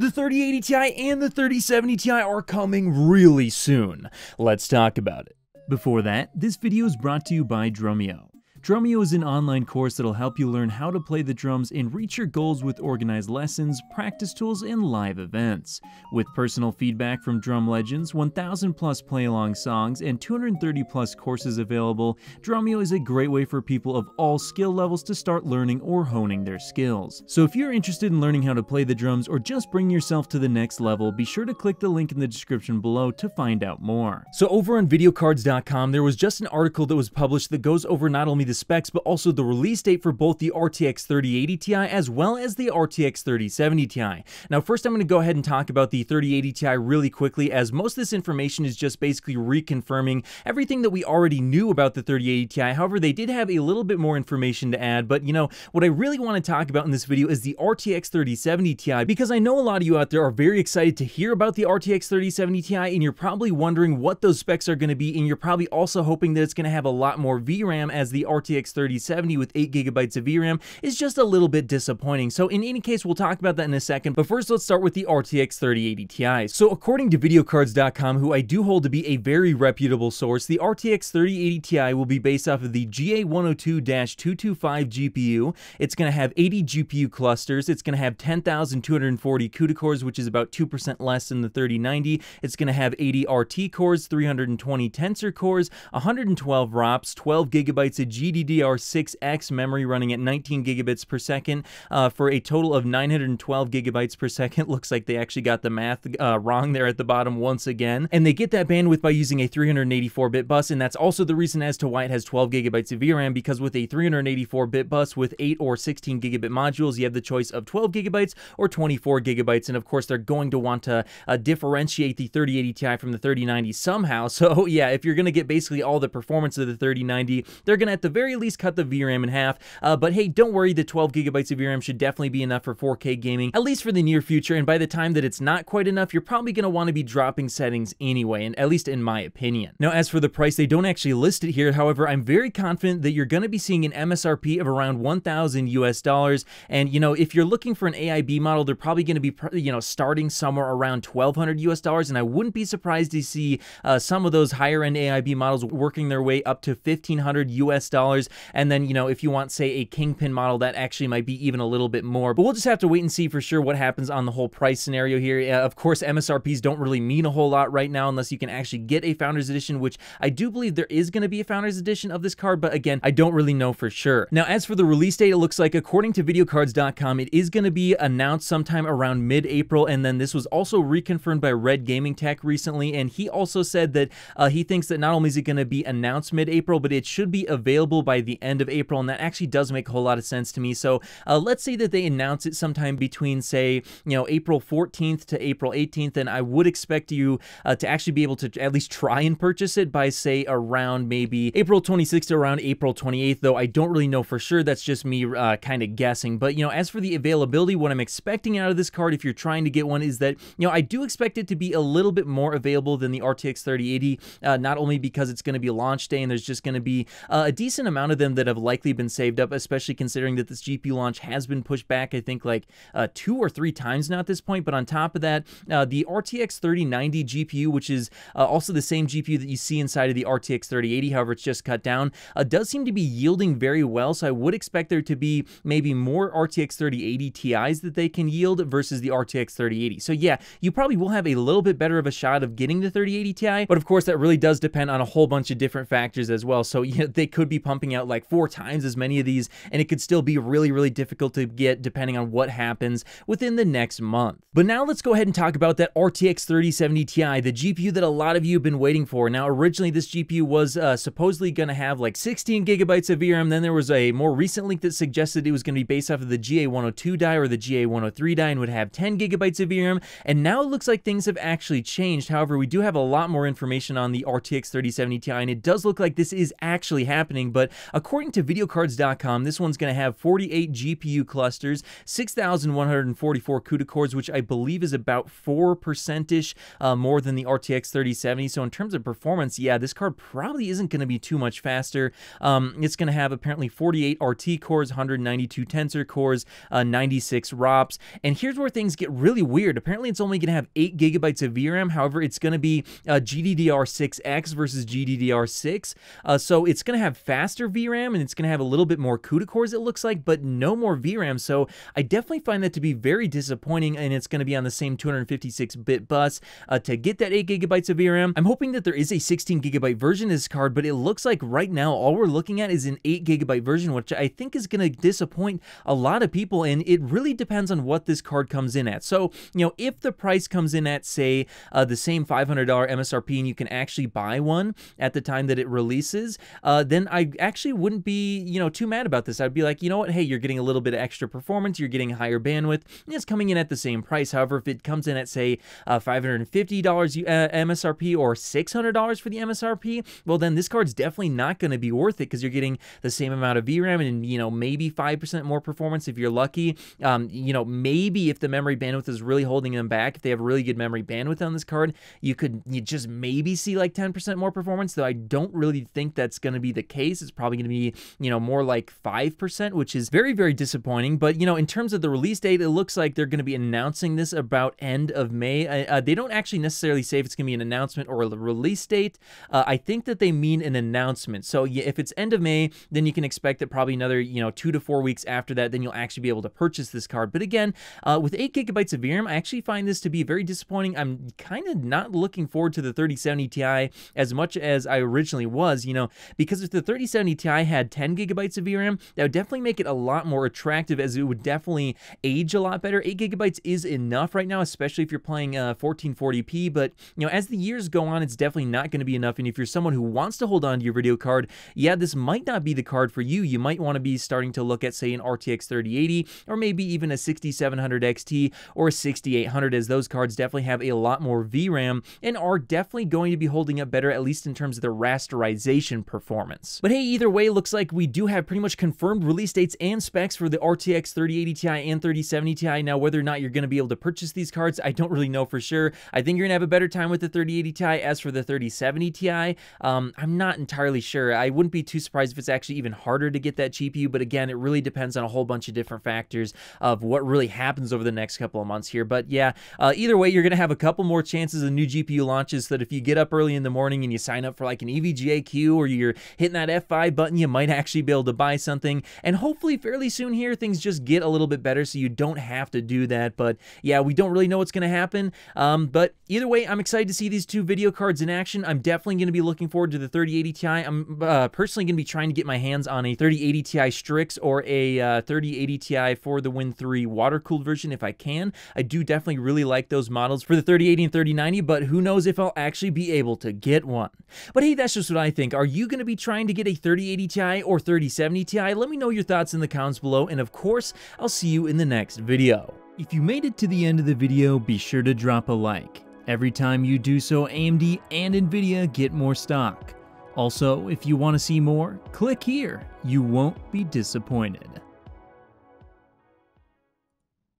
The 3080 Ti and the 3070 Ti are coming really soon. Let's talk about it. Before that, this video is brought to you by Drumeo. Drumeo is an online course that'll help you learn how to play the drums and reach your goals with organized lessons, practice tools, and live events. With personal feedback from drum legends, 1000 plus play along songs, and 230 plus courses available, Drumeo is a great way for people of all skill levels to start learning or honing their skills. So if you're interested in learning how to play the drums or just bring yourself to the next level, be sure to click the link in the description below to find out more. So over on videocardz.com, there was just an article that was published that goes over not only the specs, but also the release date for both the RTX 3080 Ti as well as the RTX 3070 Ti. Now, first I'm going to go ahead and talk about the 3080 Ti really quickly, as most of this information is just basically reconfirming everything that we already knew about the 3080 Ti. However, they did have a little bit more information to add, but you know, what I really want to talk about in this video is the RTX 3070 Ti, because I know a lot of you out there are very excited to hear about the RTX 3070 Ti, and you're probably wondering what those specs are going to be, and you're probably also hoping that it's going to have a lot more VRAM as the RTX 3070 with 8GB of VRAM is just a little bit disappointing. So in any case, we'll talk about that in a second, but first let's start with the RTX 3080 Ti. So according to videocardz.com, who I do hold to be a very reputable source, the RTX 3080 Ti will be based off of the GA102-225 GPU. It's going to have 80 GPU clusters. It's going to have 10,240 CUDA cores, which is about 2% less than the 3090. It's going to have 80 RT cores, 320 tensor cores, 112 ROPs, 12 gigabytes of GDDR6X memory running at 19 gigabits per second uh, for a total of 912 gigabytes per second. Looks like they actually got the math uh, wrong there at the bottom once again. And they get that bandwidth by using a 384-bit bus, and that's also the reason as to why it has 12 gigabytes of VRAM, because with a 384-bit bus with 8 or 16 gigabit modules, you have the choice of 12 gigabytes or 24 gigabytes, and of course they're going to want to uh, differentiate the 3080 Ti from the 3090 somehow. So yeah, if you're going to get basically all the performance of the 3090, they're going to at the very least cut the VRAM in half. Uh, but hey, don't worry, the 12 gigabytes of VRAM should definitely be enough for 4K gaming, at least for the near future. And by the time that it's not quite enough, you're probably going to want to be dropping settings anyway, and at least in my opinion. Now, as for the price, they don't actually list it here. However, I'm very confident that you're going to be seeing an MSRP of around 1,000 US dollars. And you know, if you're looking for an AIB model, they're probably going to be you know starting somewhere around 1,200 US dollars. And I wouldn't be surprised to see uh, some of those higher end AIB models working their way up to 1,500 US dollars. And then, you know, if you want, say, a Kingpin model, that actually might be even a little bit more. But we'll just have to wait and see for sure what happens on the whole price scenario here. Uh, of course, MSRPs don't really mean a whole lot right now unless you can actually get a Founders Edition, which I do believe there is going to be a Founders Edition of this card, but again, I don't really know for sure. Now, as for the release date, it looks like, according to videocardz.com, it is going to be announced sometime around mid-April, and then this was also reconfirmed by Red Gaming Tech recently, and he also said that uh, he thinks that not only is it going to be announced mid-April, but it should be available by the end of April, and that actually does make a whole lot of sense to me. So uh, let's say that they announce it sometime between, say, you know, April 14th to April 18th, and I would expect you uh, to actually be able to at least try and purchase it by, say, around maybe April 26th to around April 28th, though I don't really know for sure. That's just me uh, kind of guessing. But, you know, as for the availability, what I'm expecting out of this card, if you're trying to get one, is that, you know, I do expect it to be a little bit more available than the RTX 3080, uh, not only because it's going to be launch day and there's just going to be uh, a decent amount of them that have likely been saved up, especially considering that this GPU launch has been pushed back, I think, like uh, two or three times now at this point. But on top of that, uh, the RTX 3090 GPU, which is uh, also the same GPU that you see inside of the RTX 3080, however, it's just cut down, uh, does seem to be yielding very well. So I would expect there to be maybe more RTX 3080 Ti's that they can yield versus the RTX 3080. So yeah, you probably will have a little bit better of a shot of getting the 3080 Ti, but of course that really does depend on a whole bunch of different factors as well. So yeah, they could be pumping out like four times as many of these, and it could still be really, really difficult to get depending on what happens within the next month. But now let's go ahead and talk about that RTX 3070 Ti, the GPU that a lot of you have been waiting for. Now, originally this GPU was uh, supposedly going to have like 16 gigabytes of VRAM. Then there was a more recent leak that suggested it was going to be based off of the GA102 die or the GA103 die and would have 10 gigabytes of VRAM. And now it looks like things have actually changed. However, we do have a lot more information on the RTX 3070 Ti, and it does look like this is actually happening. But but according to videocardz.com, this one's going to have 48 GPU clusters, 6,144 CUDA cores, which I believe is about 4% uh, more than the RTX 3070. So in terms of performance, yeah, this card probably isn't going to be too much faster. Um, it's going to have apparently 48 RT cores, 192 Tensor cores, uh, 96 ROPS. And here's where things get really weird. Apparently, it's only going to have 8 gigabytes of VRAM. However, it's going to be uh, GDDR6X versus GDDR6. Uh, so it's going to have faster VRAM and it's going to have a little bit more CUDA cores, it looks like, but no more VRAM. So I definitely find that to be very disappointing. And it's going to be on the same 256 bit bus uh, to get that 8 gigabytes of VRAM. I'm hoping that there is a 16 gigabyte version of this card, but it looks like right now all we're looking at is an 8 gigabyte version, which I think is going to disappoint a lot of people. And it really depends on what this card comes in at. So, you know, if the price comes in at, say, uh, the same $500 MSRP and you can actually buy one at the time that it releases, uh, then I actually wouldn't be, you know, too mad about this. I'd be like, you know what? Hey, you're getting a little bit of extra performance. You're getting higher bandwidth. it's coming in at the same price. However, if it comes in at, say, uh, $550 uh, MSRP or $600 for the MSRP, well, then this card's definitely not going to be worth it because you're getting the same amount of VRAM and, you know, maybe 5% more performance if you're lucky. Um, you know, maybe if the memory bandwidth is really holding them back, if they have really good memory bandwidth on this card, you could you just maybe see like 10% more performance, though I don't really think that's going to be the case. It's probably going to be, you know, more like 5%, which is very, very disappointing. But, you know, in terms of the release date, it looks like they're going to be announcing this about end of May. Uh, they don't actually necessarily say if it's going to be an announcement or a release date. Uh, I think that they mean an announcement. So yeah, if it's end of May, then you can expect that probably another, you know, two to four weeks after that, then you'll actually be able to purchase this card. But again, uh, with 8 gigabytes of VRAM, I actually find this to be very disappointing. I'm kind of not looking forward to the 3070 Ti as much as I originally was, you know, because if the 3070 Ti had 10 gigabytes of VRAM, that would definitely make it a lot more attractive as it would definitely age a lot better. 8 gigabytes is enough right now, especially if you're playing uh, 1440p, but, you know, as the years go on, it's definitely not going to be enough. And if you're someone who wants to hold on to your video card, yeah, this might not be the card for you. You might want to be starting to look at, say, an RTX 3080 or maybe even a 6700 XT or a 6800 as those cards definitely have a lot more VRAM and are definitely going to be holding up better, at least in terms of the rasterization performance. But hey, either way, looks like we do have pretty much confirmed release dates and specs for the RTX 3080 Ti and 3070 Ti. Now, whether or not you're going to be able to purchase these cards, I don't really know for sure. I think you're going to have a better time with the 3080 Ti. As for the 3070 Ti, um, I'm not entirely sure. I wouldn't be too surprised if it's actually even harder to get that GPU, but again, it really depends on a whole bunch of different factors of what really happens over the next couple of months here. But yeah, uh, either way, you're going to have a couple more chances of new GPU launches so that if you get up early in the morning and you sign up for like an EVGA queue or you're hitting that F5 button, you might actually be able to buy something. And hopefully fairly soon here, things just get a little bit better so you don't have to do that. But yeah, we don't really know what's going to happen. Um, but either way, I'm excited to see these two video cards in action. I'm definitely going to be looking forward to the 3080 Ti. I'm uh, personally going to be trying to get my hands on a 3080 Ti Strix or a uh, 3080 Ti for the Win 3 water-cooled version if I can. I do definitely really like those models for the 3080 and 3090, but who knows if I'll actually be able to get one. But hey, that's just what I think. Are you going to be trying to get a 3080 Ti or 3070 Ti? Let me know your thoughts in the comments below, and of course, I'll see you in the next video. If you made it to the end of the video, be sure to drop a like. Every time you do so, AMD and NVIDIA get more stock. Also, if you want to see more, click here. You won't be disappointed.